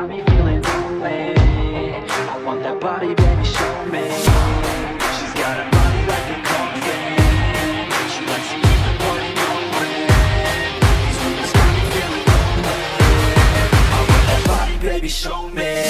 got me feeling lonely I want that body, baby, show me. She's got a body like a thing She likes to keep the party going. These rumors got me feeling lonely I want that body, baby, show me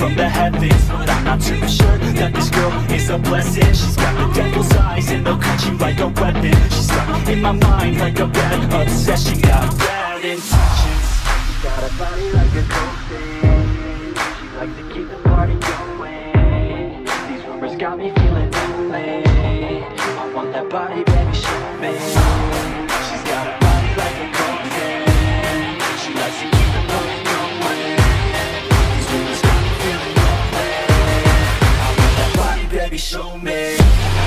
from the heavens But I'm not too sure that this girl is a blessing. She's got the devil's eyes and they'll cut you like a weapon. She's stuck in my mind like a bad obsession. She got bad intentions She got a body like a ghosting. She likes to keep the party going. These rumors got me feeling lonely. I want that body baby.